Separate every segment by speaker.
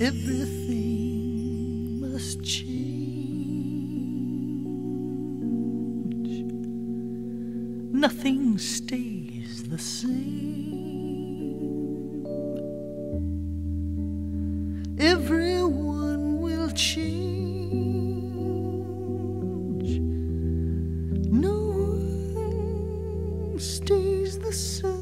Speaker 1: Everything must change. Nothing stays the same. Everyone will change. Stays the same.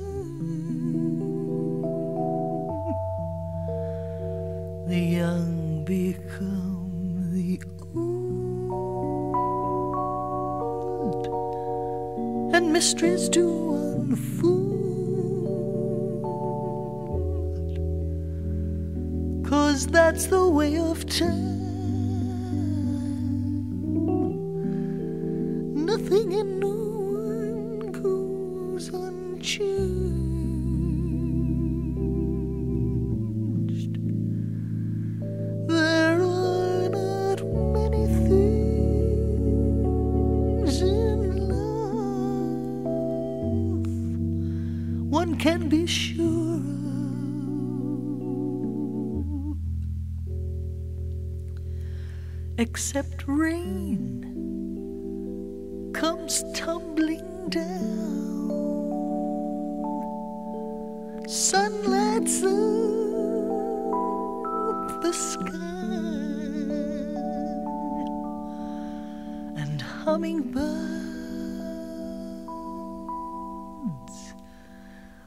Speaker 1: The young become the old, and mysteries do unfold. Cause that's the way of time. Nothing in no one can be sure of. Except rain comes tumbling down, sun lights up the sky, and hummingbirds,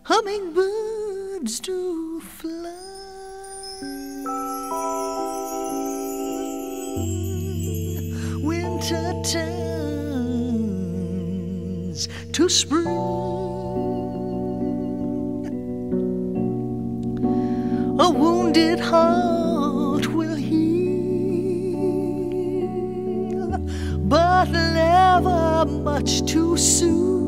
Speaker 1: hummingbirds do fly. Winter turns to spring. A wounded heart will heal, but never much too soon.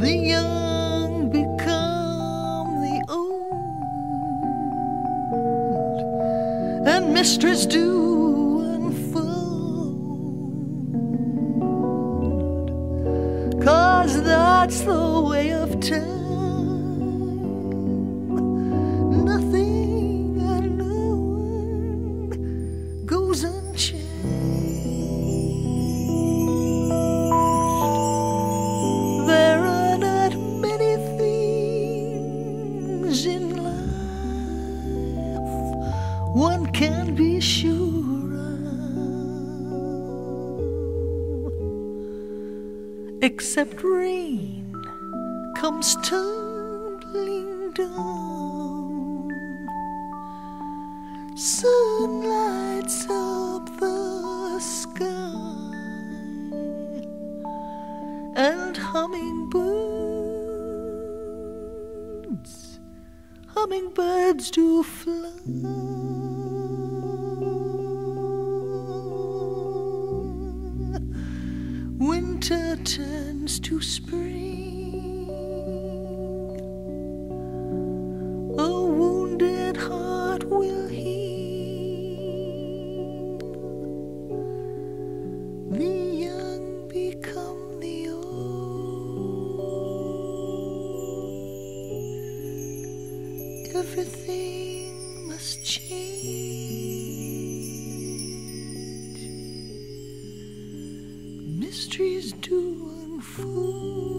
Speaker 1: The young become the old, and mysteries do unfold. Cause that's the way of time. One can be sure of, except rain comes tumbling down. Sun lights up the sky, and hummingbirds, hummingbirds do fly. Winter turns to spring. A wounded heart will heal. The young become the old. Everything must change. Mysteries do unfold.